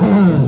Oh!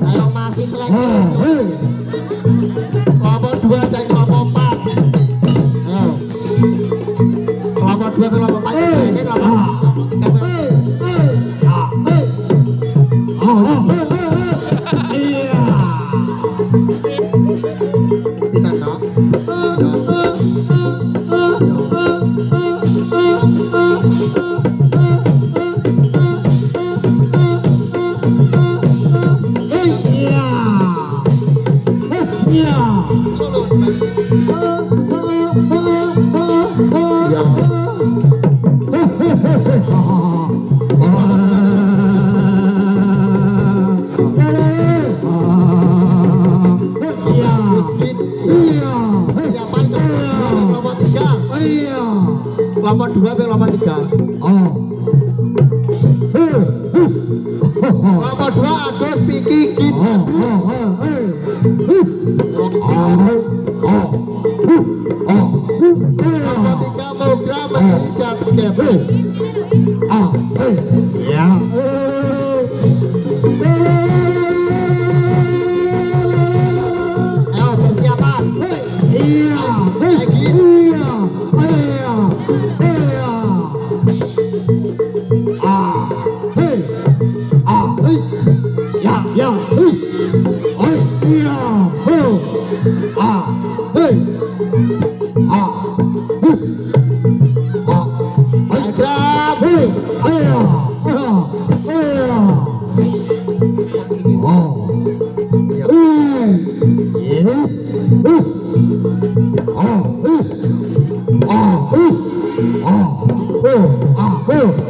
Ayo masih seleksi. Hey. Kelompok dua dan kelompok empat. Ayo. Kelompok dua kelompok Kelompok dua dan kelompok tiga. Oh. Kelompok dua Agus Piki Git. Oh, oh, oh, hey. Oh, oh. Oh. Kelompok tiga Mogra Menteri Jatgem. Ah, hey. Ya. ya ich, und ya ho, a, hey, a, hu, a, hey, krab, hey, a, ja, a, a, a, a, a, uh oh uh oh oh a,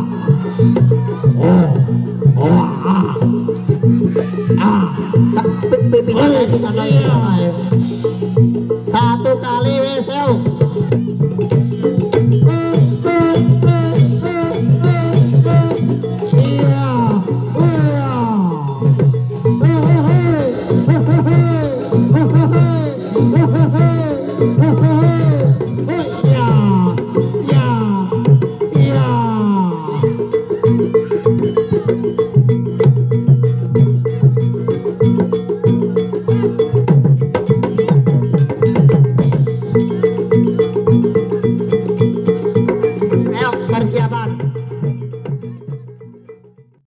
Uhul! Uhul!